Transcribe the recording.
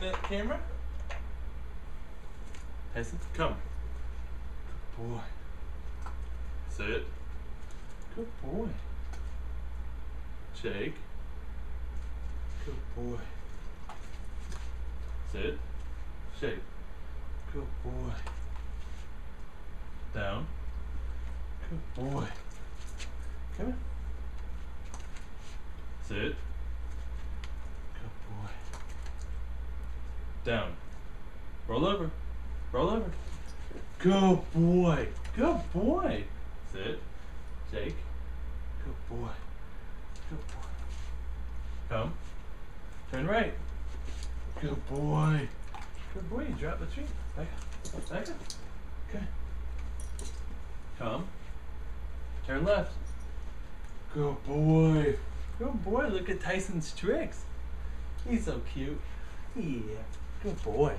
the camera. Tyson, come. Good boy. Sit. Good boy. Shake. Good boy. Sit. Shake. Good boy. Down. Good boy. Come here. Sit. Good boy. Down. Roll over. Roll over. Good boy. Good boy. Sit. Shake. Good boy. Good boy. Come. Turn right. Good boy. Good boy. You drop the tree. Back up. Back up. Okay. Come. Turn left. Good boy. Good boy. Look at Tyson's tricks. He's so cute. Yeah. Good boy.